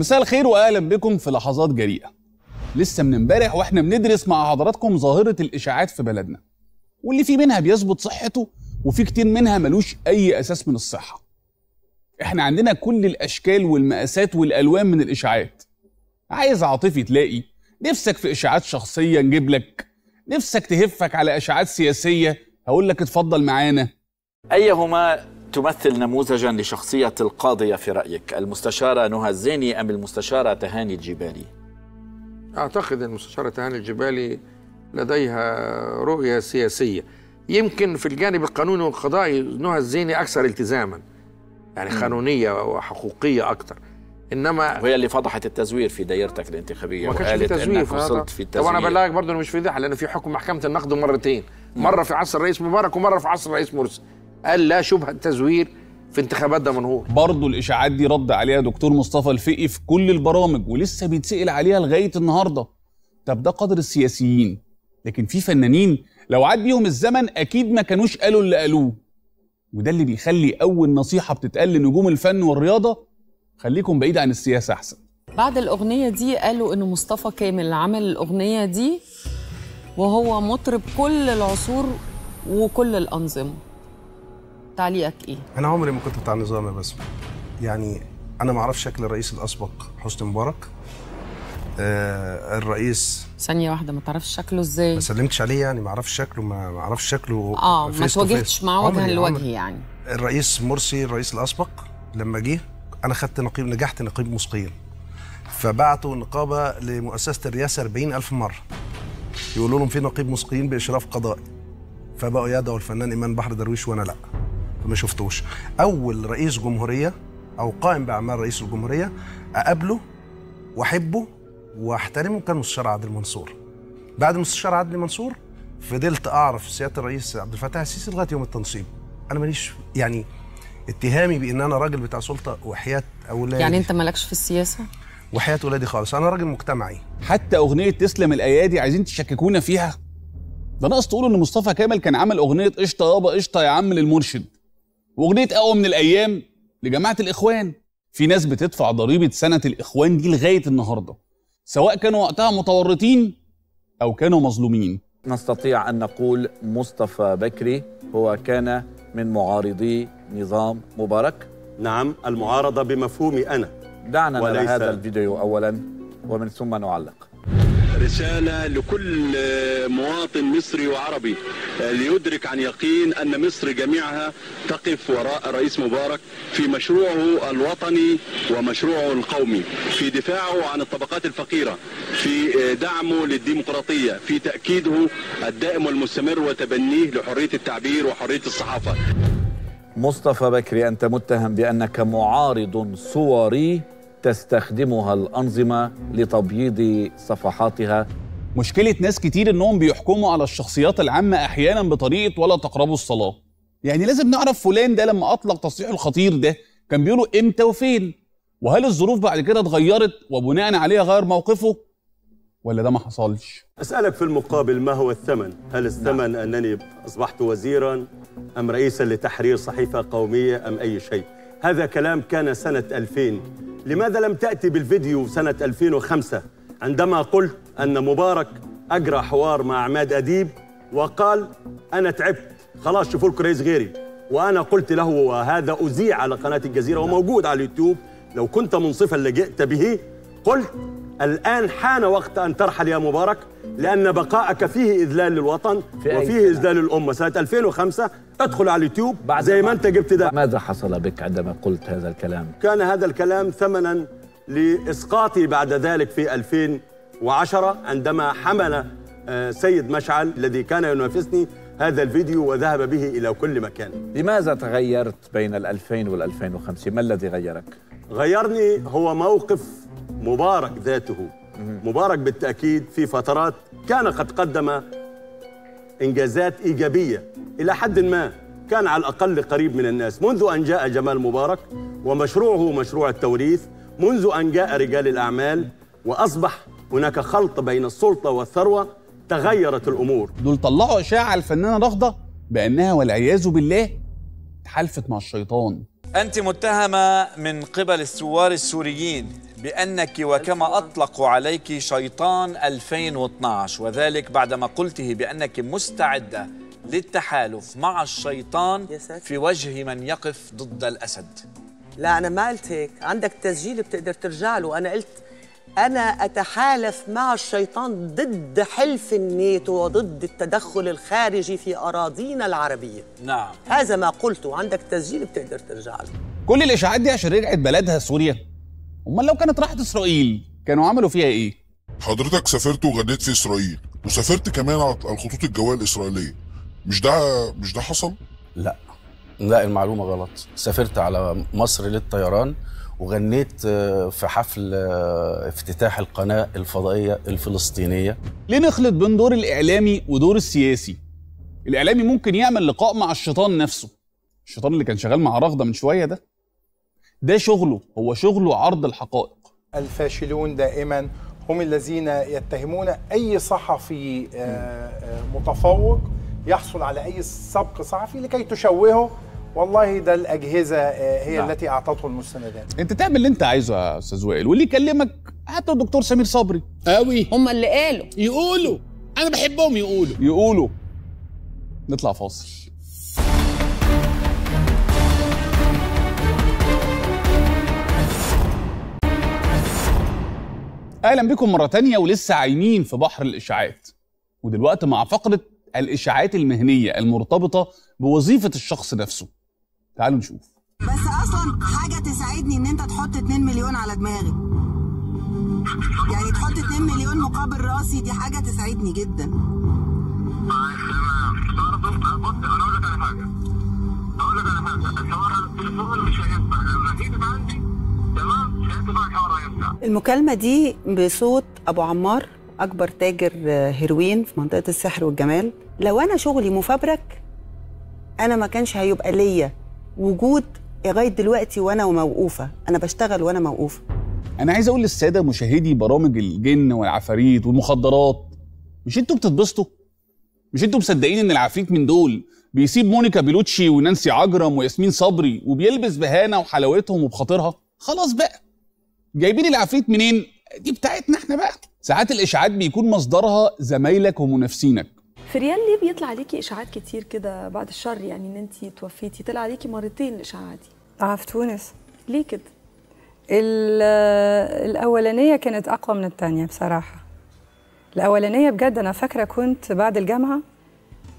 مساء الخير واهلا بكم في لحظات جريئة. لسه من امبارح وإحنا بندرس مع حضراتكم ظاهرة الإشاعات في بلدنا واللي في منها بيثبت صحته وفي كتير منها ملوش أي أساس من الصحة. إحنا عندنا كل الأشكال والمقاسات والألوان من الإشاعات. عايز عاطفي تلاقي نفسك في إشاعات شخصية نجيب لك نفسك تهفك على إشاعات سياسية هقول لك اتفضل معانا. أيهما تمثل نموذجا لشخصية القاضية في رأيك المستشارة نهى الزيني أم المستشارة تهاني الجبالي؟ أعتقد المستشارة تهاني الجبالي لديها رؤية سياسية. يمكن في الجانب القانوني والقضائي نهى الزيني أكثر التزاما يعني قانونية وحقوقية أكثر. إنما وهي اللي فضحت التزوير في دايرتك الانتخابية ما كانش في تزوير وصلت في طبعا أنا التزوير. بلغك برضه مش فضيحه لأن في حكم محكمة النقد مرتين. مرة في عصر الرئيس مبارك ومرة في عصر الرئيس مرسي. قال لا شبهة تزوير في انتخابات دمنهور. برضه الإشاعات دي رد عليها دكتور مصطفى الفقي في كل البرامج ولسه بيتسأل عليها لغاية النهارده. طب ده قدر السياسيين لكن في فنانين لو عاد بيهم الزمن أكيد ما كانوش قالوا اللي قالوه. وده اللي بيخلي أول نصيحة بتتقال لنجوم الفن والرياضة خليكم بعيد عن السياسة أحسن. بعد الأغنية دي قالوا إن مصطفى كامل عمل الأغنية دي وهو مطرب كل العصور وكل الأنظمة. تعليقك إيه؟ أنا عمري ما كنت بتاع النظام يا باسم يعني أنا ما أعرفش شكل الرئيس الأسبق حسني مبارك آه الرئيس ثانية واحدة ما تعرفش شكله إزاي؟ ما سلمتش عليه يعني ما أعرفش شكله ما ما أعرفش شكله آه ما تواجهتش. معاه وجها لوجه. يعني الرئيس مرسي الرئيس الأسبق لما جه أنا خدت نقيب نجحت نقيب مسقين فبعتوا النقابه لمؤسسة الرئاسة 40 ألف مرة يقولوا لهم في نقيب مسقين بإشراف قضائي فبقوا يدعوا الفنان إيمان بحر درويش وأنا لأ فما شفتوش. أول رئيس جمهورية أو قائم بأعمال رئيس الجمهورية أقابله وأحبه وأحترمه كان مستشار عادل منصور. بعد مستشار عادل منصور فضلت أعرف سيادة الرئيس عبد الفتاح السيسي لغاية يوم التنصيب. أنا ماليش يعني اتهامي بأن أنا راجل بتاع سلطة وحياة أولادي. يعني أنت مالكش في السياسة؟ وحياة أولادي خالص. أنا راجل مجتمعي. حتى أغنية تسلم الأيادي عايزين تشككونا فيها؟ ده ناقص تقولوا إن مصطفى كامل كان عمل أغنية قشطة يابا قشطة يا عم للمرشد. وأغنية أقوى من الأيام لجماعة الإخوان. في ناس بتدفع ضريبة سنة الإخوان دي لغاية النهارده سواء كانوا وقتها متورطين أو كانوا مظلومين. نستطيع أن نقول مصطفى بكري هو كان من معارضي نظام مبارك. نعم المعارضة بمفهومي أنا. دعنا نرى هذا الفيديو أولا ومن ثم نعلق. رسالة لكل مواطن مصري وعربي ليدرك عن يقين أن مصر جميعها تقف وراء الرئيس مبارك في مشروعه الوطني ومشروعه القومي في دفاعه عن الطبقات الفقيرة في دعمه للديمقراطية في تأكيده الدائم والمستمر وتبنيه لحرية التعبير وحرية الصحافة. مصطفى بكري أنت متهم بأنك معارض صوري تستخدمها الأنظمة لتبييض صفحاتها. مشكلة ناس كتير إنهم بيحكموا على الشخصيات العامة أحيانا بطريقة ولا تقربوا الصلاة. يعني لازم نعرف فلان ده لما أطلق تصريحه الخطير ده كان بيقوله إمتى وفين؟ وهل الظروف بعد كده اتغيرت وبناء عليها غير موقفه؟ ولا ده ما حصلش؟ أسألك في المقابل ما هو الثمن؟ هل الثمن أنني أصبحت وزيرا؟ أم رئيسا لتحرير صحيفة قومية؟ أم أي شيء؟ هذا كلام كان سنة 2000 لماذا لم تأتي بالفيديو سنة 2005 عندما قلت أن مبارك أجرى حوار مع عماد أديب وقال أنا تعبت خلاص شوفوا لكم رئيس غيري. وأنا قلت له وهذا أذيع على قناة الجزيرة وموجود على اليوتيوب لو كنت منصفا لجئت به قلت الآن حان وقت أن ترحل يا مبارك لأن بقاءك فيه إذلال للوطن في وفيه سنة؟ إذلال للأمة. سنة 2005 ادخل على اليوتيوب بعد زي ما أنت جبت ده. ماذا حصل بك عندما قلت هذا الكلام؟ كان هذا الكلام ثمنا لإسقاطي بعد ذلك في 2010 عندما حمل آه، سيد مشعل الذي كان ينافسني هذا الفيديو وذهب به إلى كل مكان. لماذا تغيرت بين ال 2000 وال 2005 ما الذي غيرك؟ غيرني هو موقف مبارك ذاته. مبارك بالتأكيد في فترات كان قد قدم إنجازات إيجابية. إلى حد ما كان على الأقل قريب من الناس. منذ أن جاء جمال مبارك ومشروعه مشروع التوريث منذ أن جاء رجال الأعمال وأصبح هناك خلط بين السلطة والثروة تغيرت الأمور. دول طلعوا اشاعه على الفنانة رغدة بأنها والعياذ بالله اتحالفت مع الشيطان. أنت متهمة من قبل الثوار السوريين بأنك وكما أطلقوا عليك شيطان 2012 وذلك بعدما قلته بأنك مستعدة للتحالف مع الشيطان. في وجه من يقف ضد الأسد. لا أنا ما قلت هيك. عندك تسجيل بتقدر ترجع له. أنا قلت أنا أتحالف مع الشيطان ضد حلف الناتو وضد التدخل الخارجي في أراضينا العربية. نعم. هذا ما قلته. عندك تسجيل بتقدر ترجع له كل الإشاعات دي عشان رجعت بلدها سوريا. أمال لو كانت راحت إسرائيل كانوا عملوا فيها إيه؟ حضرتك سافرت وغنيت في إسرائيل وسافرت كمان على الخطوط الجوية الإسرائيلية. مش ده مش ده حصل؟ لا. لا المعلومة غلط. سافرت على مصر للطيران وغنيت آه، في حفل آه، افتتاح القناة الفضائية الفلسطينية. ليه نخلط بين دور الإعلامي ودور السياسي. الإعلامي ممكن يعمل لقاء مع الشيطان نفسه. الشيطان اللي كان شغال مع رغدة من شوية ده ده شغله هو شغله عرض الحقائق. الفاشلون دائما هم الذين يتهمون أي صحفي آه، متفوق يحصل على أي سبق صحفي لكي تشوهه والله ده الأجهزة آه، هي نعم. التي أعطته المستندات. أنت تعمل اللي أنت عايزه يا أستاذ وائل واللي يكلمك هات الدكتور سمير صبري. قوي هم اللي قالوا. يقولوا. أنا بحبهم يقولوا. يقولوا. نطلع فاصل. أهلا بكم مرة تانية ولسه عايمين في بحر الإشاعات. ودلوقتي مع فقرة الإشاعات المهنية المرتبطة بوظيفة الشخص نفسه. تعالوا نشوف. بس أصلا حاجة تساعدني إن أنت تحط 2 مليون على دماغي. يعني تحط 2 مليون مقابل رأسي دي حاجة تساعدني جدا. المكالمة دي بصوت أبو عمار أكبر تاجر هيروين في منطقة السحر والجمال. لو أنا شغلي مفبرك أنا ما كانش هيبقى ليا وجود لغاية دلوقتي وأنا موقوفة. أنا بشتغل وأنا موقوفة. أنا عايز أقول للسادة مشاهدي برامج الجن والعفاريت والمخدرات مش أنتوا بتتبسطوا؟ مش أنتوا مصدقين إن العفريت من دول؟ بيسيب مونيكا بيلوتشي ونانسي عجرم وياسمين صبري وبيلبس بهانة وحلاوتهم وبخاطرها؟ خلاص بقى. جايبين العفريت منين؟ دي بتاعتنا إحنا بقى. ساعات الإشاعات بيكون مصدرها زمايلك ومنافسينك. فريال ليه بيطلع عليكي إشاعات كتير كده بعد الشر؟ يعني إن انت توفيتي طلع عليكي مرتين الإشاعات دي. آه في تونس. ليه كده؟ ال- الأولانية كانت أقوى من الثانية بصراحة. الأولانية بجد أنا فاكرة كنت بعد الجامعة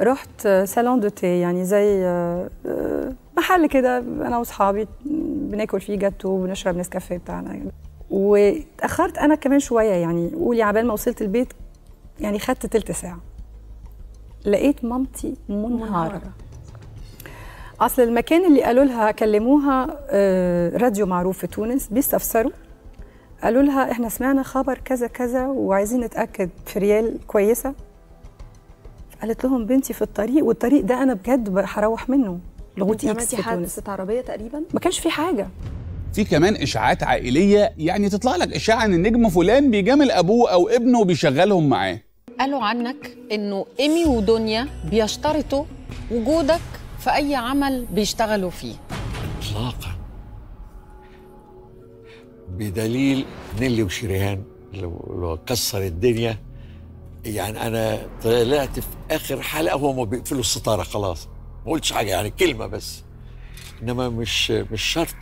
رحت salon de thé يعني زي آه، آه، محل كده أنا وأصحابي بناكل فيه جاتو وبنشرب نسكافيه بتاعنا. واتأخرت أنا كمان شوية يعني قولي عبال ما وصلت البيت يعني خدت تلت ساعة. لقيت مامتي منهارة. أصل المكان اللي قالوا لها كلموها آه، راديو معروف في تونس بيستفسروا. قالوا لها إحنا سمعنا خبر كذا كذا وعايزين نتأكد في ريال كويسة. قالت لهم بنتي في الطريق والطريق ده أنا بجد هروح منه. أنت إكس عملتي في تونس. حادثه عربية تقريبا؟ ما كانش في حاجة. في كمان إشاعات عائلية يعني تطلع لك إشاعة إن النجم فلان بيجامل أبوه أو ابنه وبيشغلهم معاه. قالوا عنك إنه إيمي ودنيا بيشترطوا وجودك في أي عمل بيشتغلوا فيه. اطلاقا. بدليل نيلي وشريهان لو كسر الدنيا يعني أنا طلعت في آخر حلقه وهم بيقفلوا الستاره خلاص. ما قلتش حاجة يعني كلمة بس. إنما مش مش شرط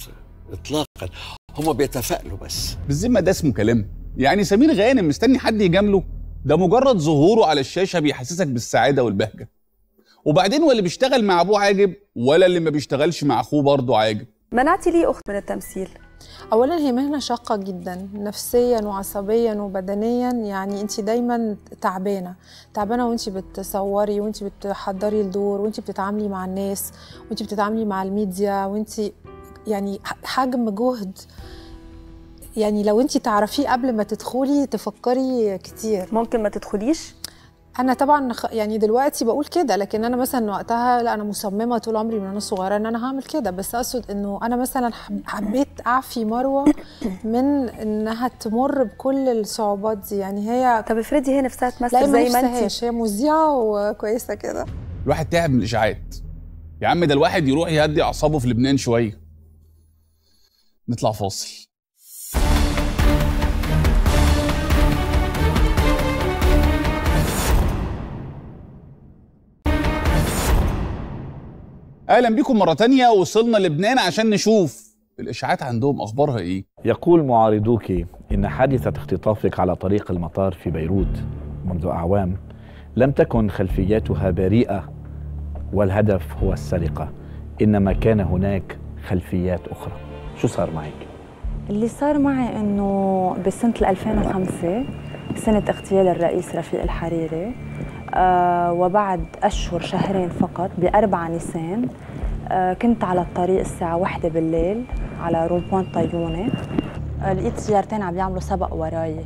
اطلاقا. هم بيتفائلوا بس. بالذمة ده اسمه كلام. يعني سمير غانم مستني حد يجامله؟ ده مجرد ظهوره على الشاشه بيحسسك بالسعاده والبهجه. وبعدين ولا بيشتغل مع ابوه عاجب ولا اللي ما بيشتغلش مع اخوه برضه عاجب. منعتي ليه اخت من التمثيل؟ اولا هي مهنة شاقة جدا نفسيا وعصبيا وبدنيا. يعني انت دايما تعبانة. تعبانة وانت بتصوري وانت بتحضري الدور وانت بتتعاملي مع الناس وانت بتتعاملي مع الميديا وانت يعني حجم جهد يعني لو انت تعرفيه قبل ما تدخلي تفكري كتير. ممكن ما تدخليش؟ أنا طبعا يعني دلوقتي بقول كده لكن أنا مثلا وقتها لا أنا مصممة طول عمري من أنا صغيرة إن أنا هعمل كده بس أقصد إنه أنا مثلا حب- حبيت أعفي مروة من إنها تمر بكل الصعوبات دي. يعني هي طب افرضي هي نفسها تمثل زي ما ما انت نفسهاش هي مذيعة وكويسة كده. الواحد تعب من الإشاعات. يا عم ده الواحد يروح يهدي أعصابه في لبنان شوية. نطلع فاصل. أهلا بيكم مرة تانية وصلنا لبنان عشان نشوف الإشاعات عندهم أخبارها إيه؟ يقول معارضوك إن حادثة اختطافك على طريق المطار في بيروت منذ أعوام لم تكن خلفياتها بريئة والهدف هو السرقة. إنما كان هناك خلفيات أخرى. شو صار معك؟ اللي صار معي إنه بسنة 2005 سنة اغتيال الرئيس رفيق الحريري وبعد أشهر شهرين فقط بأربع نيسان آه كنت على الطريق الساعة واحدة بالليل على روبوان طيونه آه لقيت سيارتين عم يعملوا سبق وراي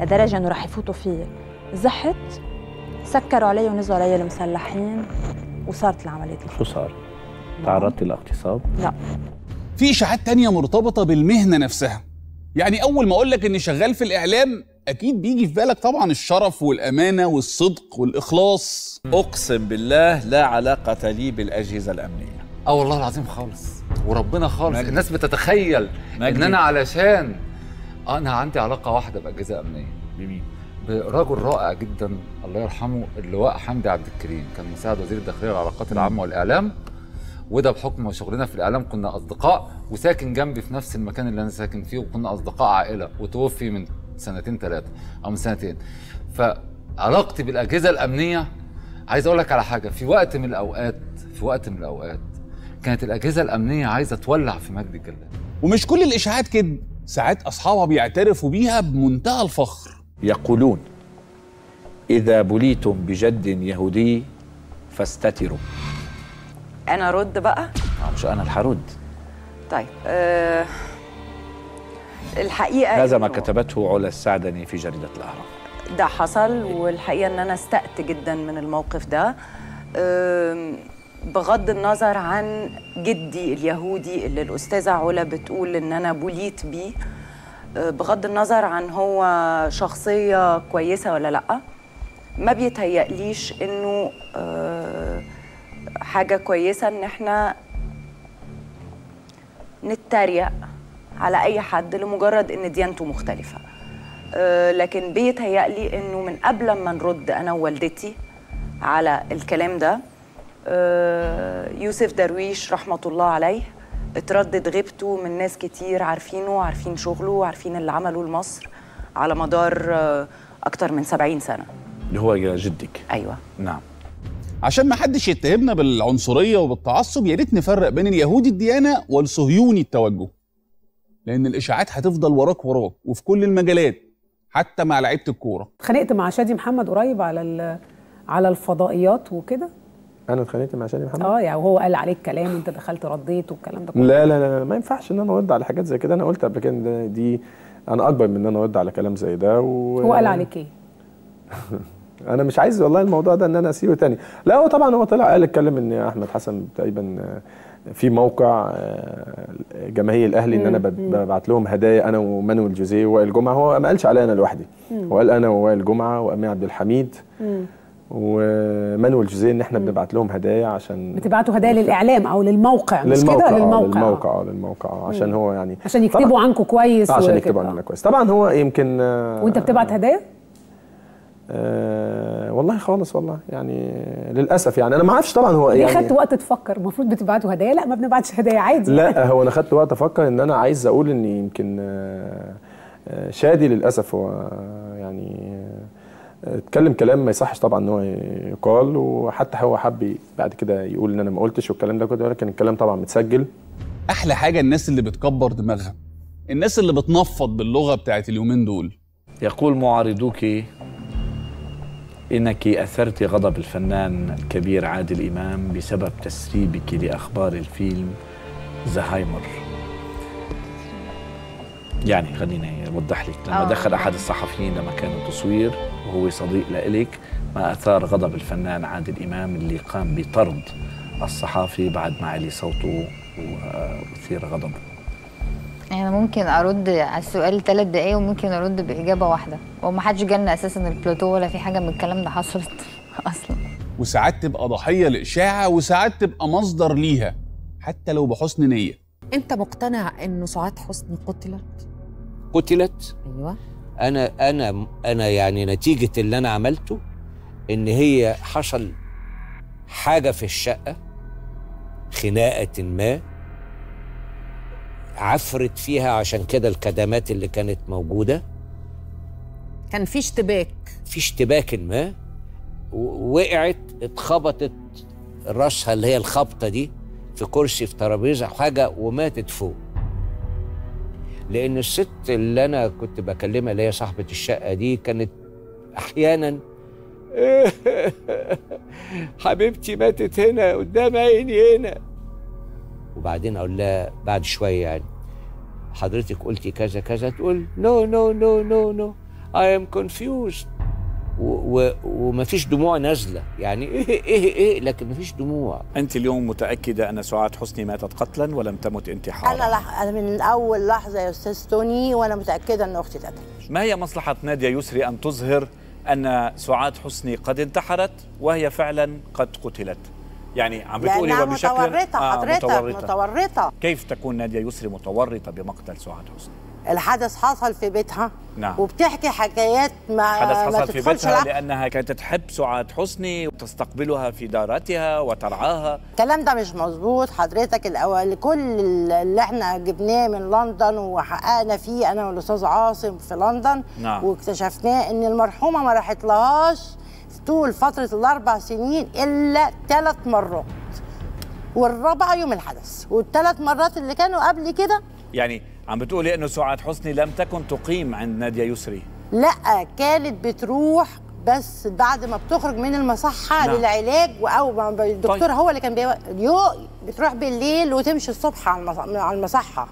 لدرجة إنه رح يفوتوا فيي. زحت سكروا علي ونزلوا علي المسلحين وصارت العملية. شو صار؟ تعرضت لاغتصاب؟ لا. في اشاعات تانية مرتبطة بالمهنة نفسها. يعني أول ما أقول لك إني شغال في الإعلام أكيد بيجي في بالك طبعا الشرف والأمانة والصدق والإخلاص. أقسم بالله لا علاقة لي بالأجهزة الأمنية. آه والله العظيم خالص. وربنا خالص. مجدي. الناس بتتخيل إن مجدي. أنا علشان أنا عندي علاقة واحدة بأجهزة أمنية. بمين؟ برجل رائع جدا الله يرحمه اللواء حمدي عبد الكريم كان مساعد وزير الداخليه للعلاقات العامة والإعلام. وده بحكم شغلنا في الإعلام كنا أصدقاء وساكن جنبي في نفس المكان اللي أنا ساكن فيه وكنا أصدقاء عائلة وتوفي من سنتين ثلاثة أو من سنتين. فعلاقتي بالأجهزة الأمنية عايز أقول لك على حاجة في وقت من الأوقات في وقت من الأوقات كانت الأجهزة الأمنية عايزة تولع في مجدي الجلاد. ومش كل الإشاعات كده ساعات أصحابها بيعترفوا بيها بمنتهى الفخر. يقولون إذا بليتم بجد يهودي فاستتروا. أنا رد بقى؟ آه، مش أنا الحرد طيب أه الحقيقة هذا ما كتبته علا السعدني في جريدة الأهرام. ده حصل والحقيقة إن أنا استأت جدا من الموقف ده. بغض النظر عن جدي اليهودي اللي الأستاذة علا بتقول إن أنا بوليت بيه أه، بغض النظر عن هو شخصية كويسة ولا لأ ما بيتهيأليش إنه أه، حاجة كويسة إن إحنا نتريق على أي حد لمجرد إن ديانته مختلفة. أه، لكن بيتهيألي إنه من قبل ما نرد أنا ووالدتي على الكلام ده أه، يوسف درويش رحمة الله عليه اتردد غيبته من ناس كتير عارفينه عارفين شغله وعارفين اللي عمله لمصر على مدار أه، أكتر من 70 سنة. اللي هو جدك. أيوه. نعم. عشان ما حدش يتهمنا بالعنصرية وبالتعصب يا ريت نفرق بين اليهودي الديانة والصهيوني التوجه. لأن الإشاعات هتفضل وراك وراك وفي كل المجالات حتى مع لعيبة الكورة. اتخانقت مع شادي محمد قريب على ال- على الفضائيات وكده؟ أنا اتخانقت مع شادي محمد؟ آه يعني وهو قال عليك كلام أنت دخلت رديت والكلام ده كله. لا لا لا ما ينفعش إن أنا أرد على حاجات زي كده. أنا قلت قبل كده دي أنا أكبر من إن أنا أرد على كلام زي ده و... هو قال عليك إيه؟ أنا مش عايز والله الموضوع ده إن أنا أسيبه تاني. لا هو طبعا هو طلع قال اتكلم إن أحمد حسن تقريبا في موقع آه، جماهير الأهلي إن أنا. ببعت لهم هدايا أنا ومانويل جوزيه ووائل جمعة هو ما قالش عليا أنا لوحدي. هو قال أنا ووائل جمعة وأمير عبد الحميد. ومانويل جوزيه إن إحنا بنبعت لهم هدايا عشان بتبعتوا هدايا للإعلام أو للموقع مش كده للموقع آه، للموقع آه للموقع عشان. هو يعني عشان يكتبوا عنكم كويس آه، عشان. يكتبوا عننا كويس طبعا هو يمكن وأنت بتبعت هدايا آه والله خالص والله. يعني للأسف يعني. أنا ما أعرفش طبعا هو ليه يعني خدت وقت تفكر؟ المفروض بتبعتوا هدايا؟ لا ما بنبعتش هدايا عادي. لا هو أنا خدت وقت أفكر إن أنا عايز أقول إن يمكن آه، آه، شادي للأسف. هو يعني آه، اتكلم كلام ما يصحش طبعا إن هو يقال وحتى هو حب بعد كده يقول إن أنا ما قلتش والكلام ده كله ولكن الكلام طبعا متسجل. أحلى حاجة الناس اللي بتكبر دماغها الناس اللي بتنفض باللغة بتاعت اليومين دول. يقول معارضوك إنك أثرت غضب الفنان الكبير عادل إمام بسبب تسريبك لأخبار الفيلم زهايمر يعني خليني أوضح لك لما آه. دخل أحد الصحفيين لمكان التصوير وهو صديق لإلك ما أثار غضب الفنان عادل إمام اللي قام بطرد الصحافي بعد ما علي صوته وأثير غضبه أنا ممكن ارد على السؤال ثلاث دقايق وممكن ارد بإجابة واحدة. وما حدش جالنا أساسا البلاتو ولا في حاجة من الكلام ده حصلت أصلا. وساعات تبقى ضحية لإشاعة وساعات تبقى مصدر ليها حتى لو بحسن نية. أنت مقتنع إنه سعاد حسني قتلت؟ قتلت؟ أيوه. أنا أنا أنا يعني نتيجة اللي أنا عملته إن هي حصل حاجة في الشقة خناقة ما عفرت فيها عشان كده الكدمات اللي كانت موجودة؟ كان في اشتباك. في اشتباك ما؟ وقعت اتخبطت راسها اللي هي الخبطة دي في كرسي في ترابيزة حاجة وماتت فوق. لأن الست اللي أنا كنت بكلمها اللي هي صاحبة الشقة دي كانت أحيانا حبيبتي ماتت هنا قدام عيني هنا. وبعدين أقول لها بعد شوية يعني. حضرتك قلتي كذا كذا تقول no no no no no I am confused ومفيش دموع نازلة. يعني إيه إيه إيه لكن مفيش دموع. أنت اليوم متأكدة أن سعاد حسني ماتت قتلا ولم تمت انتحارا؟ أنا لح... أنا من أول لحظة يا أستاذ توني وأنا متأكدة أن أختي اتقتلت ما هي مصلحة نادية يسري أن تظهر أن سعاد حسني قد انتحرت وهي فعلا قد قتلت؟ يعني عم بتقولي لأنها وبشكل متورطة آه، حضرتك متورطة. متورطة. كيف تكون نادية يسري متورطة بمقتل سعاد حسني؟ الحدث حصل في بيتها. نعم. وبتحكي حكايات ما حدث ما حصل في تدخلش بيتها. لأنها كانت تحب سعاد حسني وتستقبلها في دارتها وترعاها. الكلام ده مش مظبوط. حضرتك الأول كل اللي إحنا جبناه من لندن وحققنا فيه أنا والأستاذ عاصم في لندن. نعم. واكتشفناه إن المرحومة ما راحت لهاش طول فترة الأربع سنين إلا ثلاث مرات والرابعه يوم الحدث والثلاث مرات اللي كانوا قبل كده يعني عم بتقولي أنه سعاد حسني لم تكن تقيم عند نادية يسري لا كانت بتروح بس بعد ما بتخرج من المصحة نعم. للعلاج أو ما ب- الدكتور طيب. هو اللي كان بيو... يو بتروح بالليل وتمشي الصبح على المص- على المصحة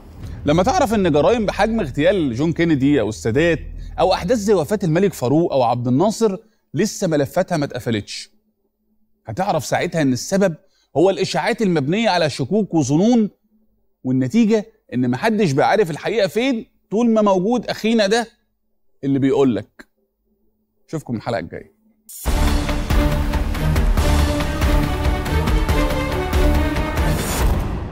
لما تعرف إن جرائم بحجم اغتيال جون كينيدي أو السادات أو أحداث زي وفاة الملك فاروق أو عبد الناصر لسه ملفاتها ما اتقفلتش. هتعرف ساعتها إن السبب هو الإشاعات المبنية على شكوك وظنون والنتيجة إن محدش بقى عارف الحقيقة فين طول ما موجود أخينا ده اللي بيقول لك أشوفكم الحلقة الجاية.